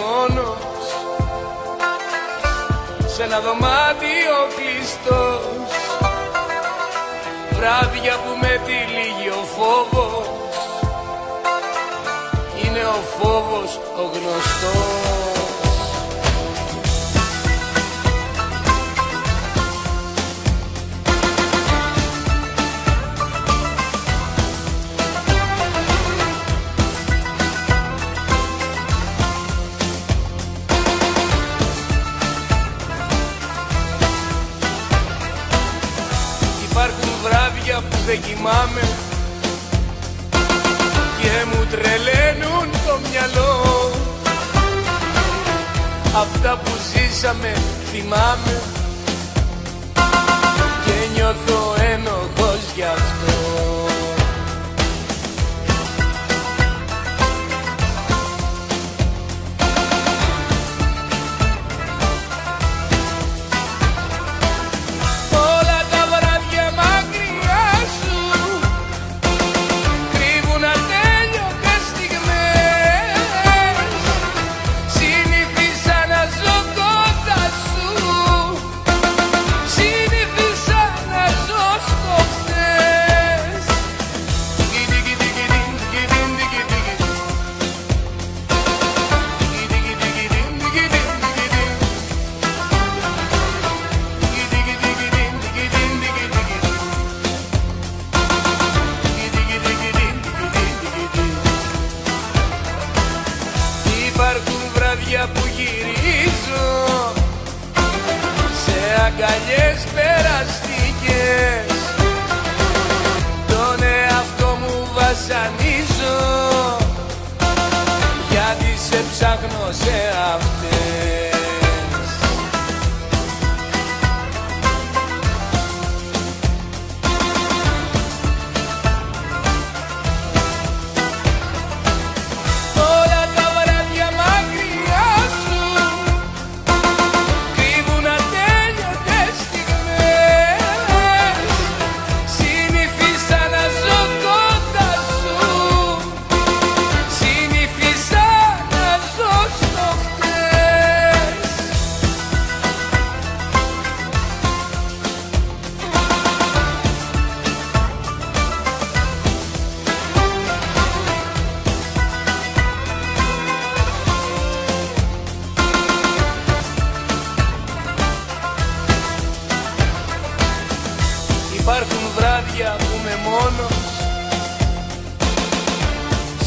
μόνος. Σε ένα δωμάτιο κλειστός. Βράδια που με τυλίγει ο φόβος. Είναι ο φόβος ο γνωστός δεν κοιμάμαι. Και μου τρελαίνουν το μυαλό. Αυτά που ζήσαμε θυμάμαι. Και νιώθω ένοχος γι' αυτό αγκαλιές περαστικές. Τον εαυτό μου βασανίζω γιατί σε ψάχνω σε αυτές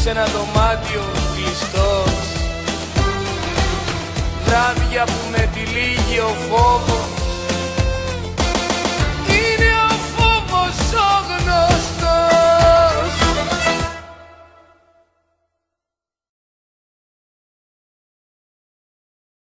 σε ένα δωμάτιο κλειστός. Βράδια που με τυλίγει ο φόβος